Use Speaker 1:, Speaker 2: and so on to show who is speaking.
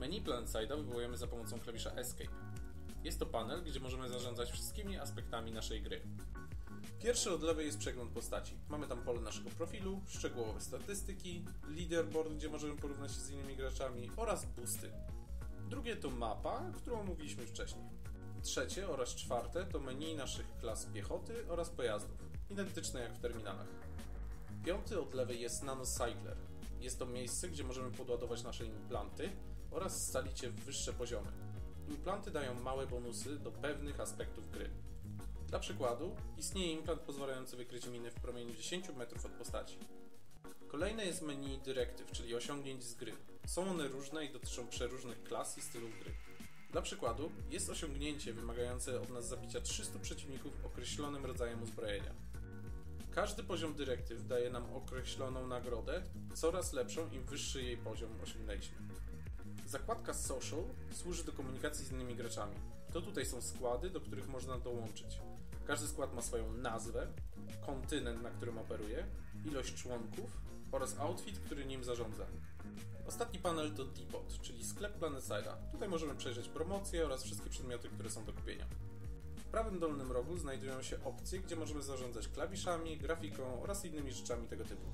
Speaker 1: Menu PlanetSide'a wywołujemy za pomocą klawisza Escape. Jest to panel, gdzie możemy zarządzać wszystkimi aspektami naszej gry. Pierwszy od lewej jest przegląd postaci. Mamy tam pole naszego profilu, szczegółowe statystyki, leaderboard, gdzie możemy porównać się z innymi graczami oraz boosty. Drugie to mapa, którą mówiliśmy wcześniej. Trzecie oraz czwarte to menu naszych klas piechoty oraz pojazdów, identyczne jak w terminalach. Piąty od lewej jest nanocycler. Jest to miejsce, gdzie możemy podładować nasze implanty oraz scalić je w wyższe poziomy. Implanty dają małe bonusy do pewnych aspektów gry. Dla przykładu, istnieje implant pozwalający wykryć miny w promieniu 10 metrów od postaci. Kolejne jest menu dyrektyw, czyli osiągnięć z gry. Są one różne i dotyczą przeróżnych klas i stylów gry. Dla przykładu, jest osiągnięcie wymagające od nas zabicia 300 przeciwników określonym rodzajem uzbrojenia. Każdy poziom dyrektyw daje nam określoną nagrodę, coraz lepszą im wyższy jej poziom osiągnęliśmy. Zakładka Social służy do komunikacji z innymi graczami. To tutaj są składy, do których można dołączyć. Każdy skład ma swoją nazwę, kontynent, na którym operuje, ilość członków oraz outfit, który nim zarządza. Ostatni panel to Depot, czyli sklep PlanetSide'a. Tutaj możemy przejrzeć promocje oraz wszystkie przedmioty, które są do kupienia. Prawym dolnym rogu znajdują się opcje, gdzie możemy zarządzać klawiszami, grafiką oraz innymi rzeczami tego typu.